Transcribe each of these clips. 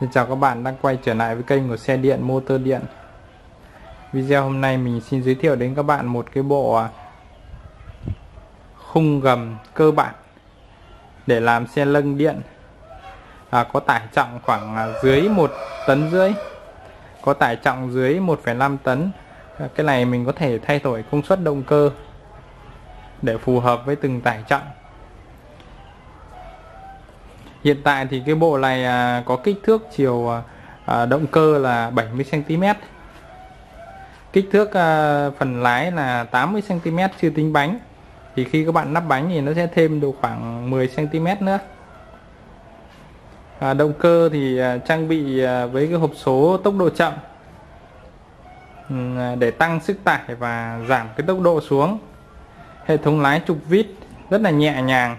Xin chào các bạn đang quay trở lại với kênh của xe điện motor điện. Video hôm nay mình xin giới thiệu đến các bạn một cái bộ à, khung gầm cơ bản để làm xe lân điện. À, có tải trọng khoảng à, dưới 1 tấn rưỡi có tải trọng dưới 1,5 tấn. À, cái này mình có thể thay đổi công suất động cơ để phù hợp với từng tải trọng hiện tại thì cái bộ này à, có kích thước chiều à, à động cơ là 70 cm kích thước à, phần lái là 80 cm chưa tính bánh. Thì khi các bạn lắp bánh thì nó sẽ thêm được khoảng 10 cm nữa. À, động cơ thì à, trang bị à, với cái hộp số tốc độ chậm. Ừ, à, để tăng sức tải và giảm cái tốc độ xuống. Hệ thống lái trục vít rất là nhẹ nhàng.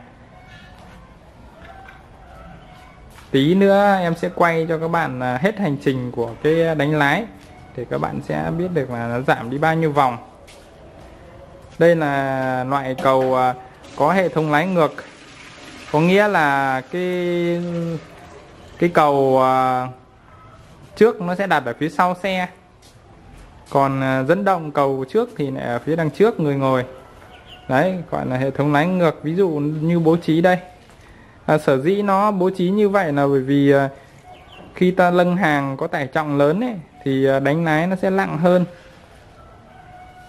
Tí nữa em sẽ quay cho các bạn à, hết hành trình của cái đánh lái để các bạn sẽ biết được là nó giảm đi bao nhiêu vòng. Đây là loại cầu à, có hệ thống lái ngược. Có nghĩa là cái cái cầu à, trước nó sẽ đặt ở phía sau xe. Còn dẫn động cầu trước thì lại ở phía đằng trước người ngồi. Đấy, gọi là hệ thống lái ngược. Ví dụ như bố trí đây à, sở dĩ nó bố trí như vậy là bởi vì à, khi ta lâng hàng có tải trọng lớn ấy, thì à, đánh lái nó sẽ nặng hơn.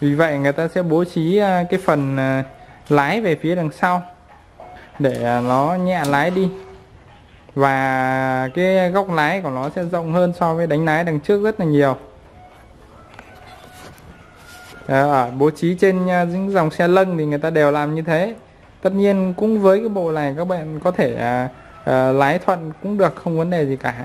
Vì vậy người ta sẽ bố trí à, cái phần à, lái về phía đằng sau để à, nó nhẹ lái đi. Và cái góc lái của nó sẽ rộng hơn so với đánh lái đằng trước rất là nhiều. À, ở bố trí trên à, những dòng xe lân thì người ta đều làm như thế tất nhiên cũng với cái bộ này các bạn có thể à, à, lái thuận cũng được không vấn đề gì cả.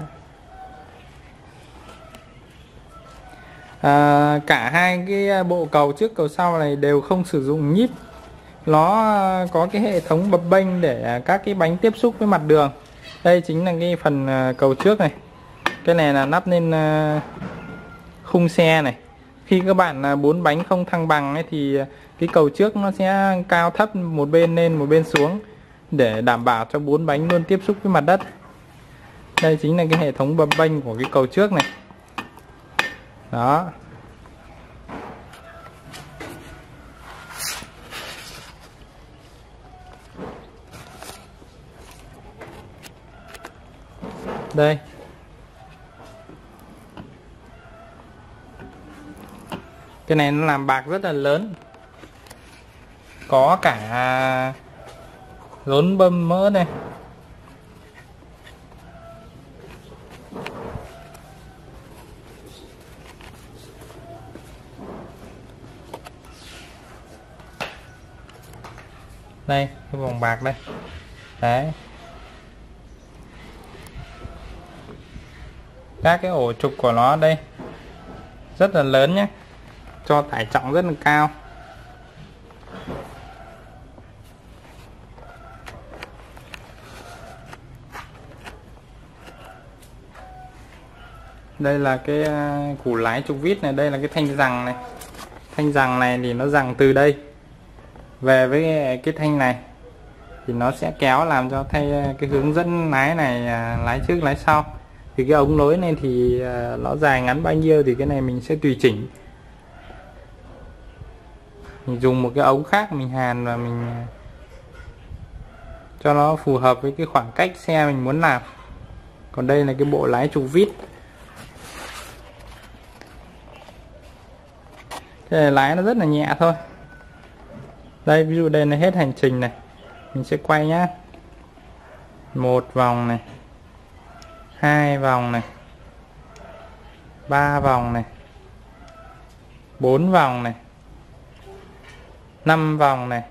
À, cả hai cái à, bộ cầu trước cầu sau này đều không sử dụng nhíp. Nó à, có cái hệ thống bập bênh để à, các cái bánh tiếp xúc với mặt đường. Đây chính là cái phần cầu trước này. Cái này là nắp lên khung xe này khi các bạn à, bốn bánh không thăng bằng ấy thì à, cái cầu trước nó sẽ cao thấp một bên lên, một bên xuống để đảm bảo cho bốn bánh luôn tiếp xúc với mặt đất. Đây chính là cái hệ thống bập bênh của cái cầu trước này. Đó. Đây. Cái này nó làm bạc rất là lớn. Có cả rốn bơm mỡ này. Đây, cái vòng bạc đây. Đấy. Các cái ổ trục của nó đây. Rất là lớn nhé cho tải trọng rất là cao. Đây là cái à, củ lái trục vít này, đây là cái thanh rằng này. Thanh rằng này thì nó rằng từ đây. Về với cái thanh này thì nó sẽ kéo làm cho thay à, cái hướng dẫn lái này à, lái trước, lái sau. Thì cái ống nối này thì nó dài ngắn bao nhiêu thì cái này mình sẽ tùy chỉnh mình dùng một cái ống khác mình hàn và mình cho nó phù hợp với cái khoảng cách xe mình muốn làm. Còn đây là cái bộ lái trục vít. Cái lái nó rất là nhẹ thôi. Đây, ví dụ đây là hết hành trình này. Mình sẽ quay nhá. Một vòng này. Hai vòng này. Ba vòng này. Bốn vòng này. 5 vòng này.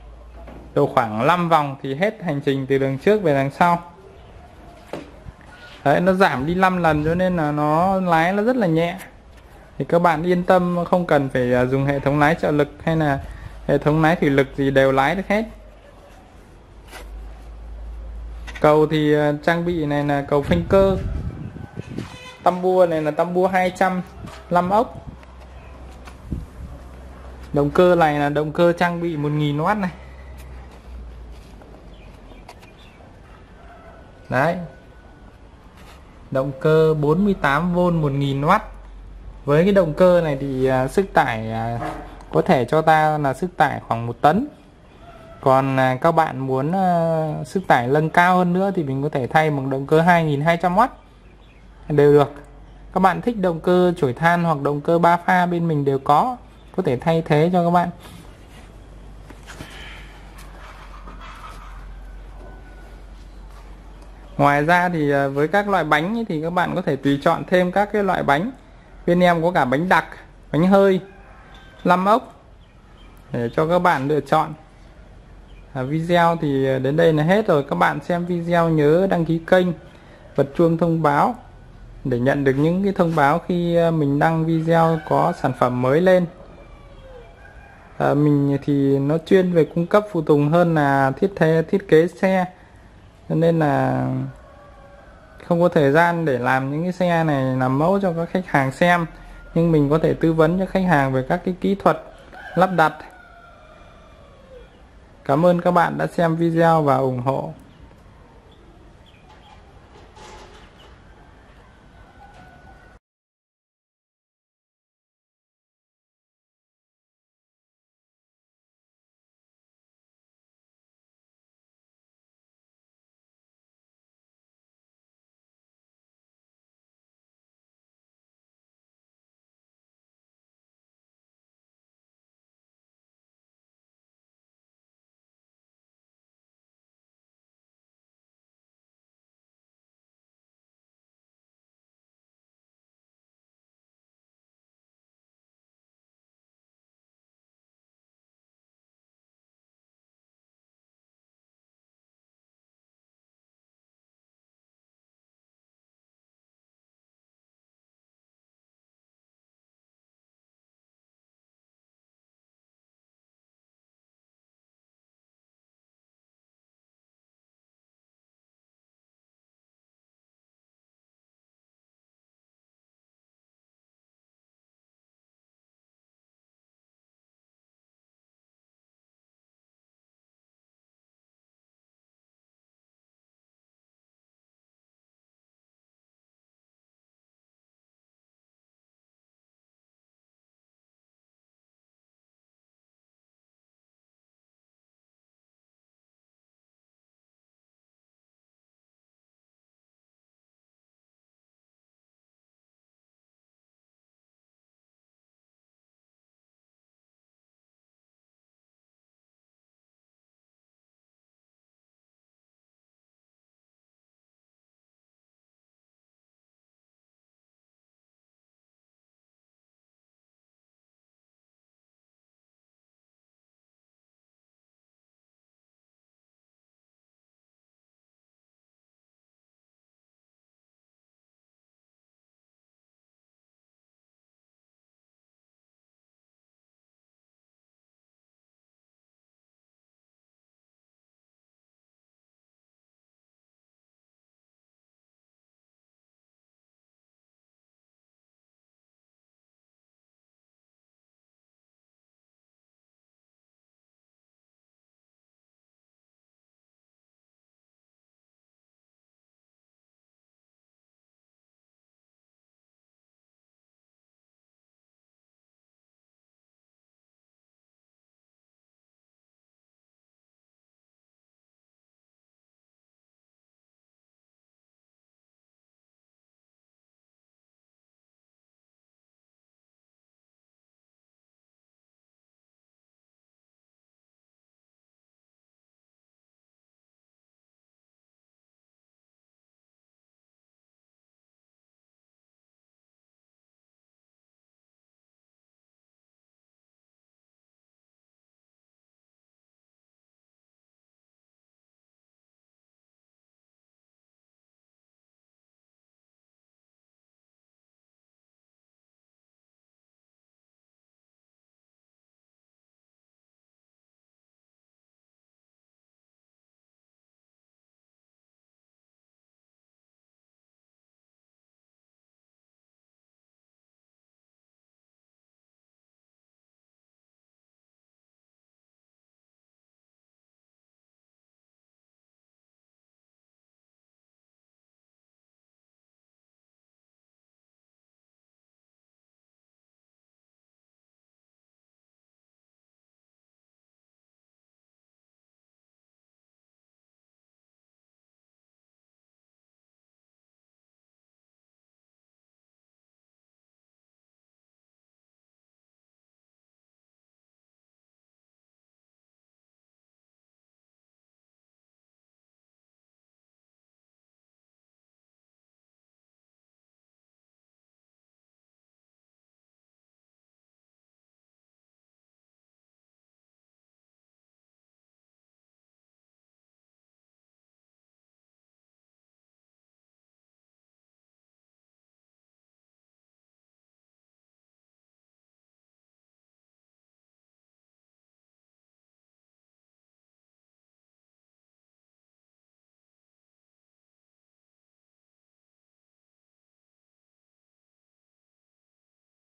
Độ khoảng 5 vòng thì hết hành trình từ đường trước về đằng sau. Đấy, nó giảm đi 5 lần cho nên là nó lái nó rất là nhẹ. Thì các bạn yên tâm, không cần phải à, dùng hệ thống lái trợ lực hay là hệ thống lái thủy lực gì đều lái được hết. Cầu thì à, trang bị này là cầu phanh cơ tăm bua này là tăm bua 200 5 ốc động cơ này là động cơ trang bị 1000W này. Đấy. Động cơ 48V 1000W với cái động cơ này thì à, sức tải à, có thể cho ta là sức tải khoảng một tấn. Còn à, các bạn muốn à, sức tải nâng cao hơn nữa thì mình có thể thay bằng động cơ 2200W đều được. Các bạn thích động cơ chổi than hoặc động cơ ba pha bên mình đều có có thể thay thế cho các bạn. Ngoài ra thì à, với các loại bánh thì các bạn có thể tùy chọn thêm các cái loại bánh. Bên em có cả bánh đặc bánh hơi lăm ốc để cho các bạn lựa chọn. À, video thì à, đến đây là hết rồi. Các bạn xem video nhớ đăng ký kênh bật chuông thông báo để nhận được những cái thông báo khi à, mình đăng video có sản phẩm mới lên à, mình thì nó chuyên về cung cấp phụ tùng hơn là thiết thế thiết kế xe. Cho nên là không có thời gian để làm những cái xe này làm mẫu cho các khách hàng xem. Nhưng mình có thể tư vấn cho khách hàng về các cái kỹ thuật lắp đặt. Cảm ơn các bạn đã xem video và ủng hộ.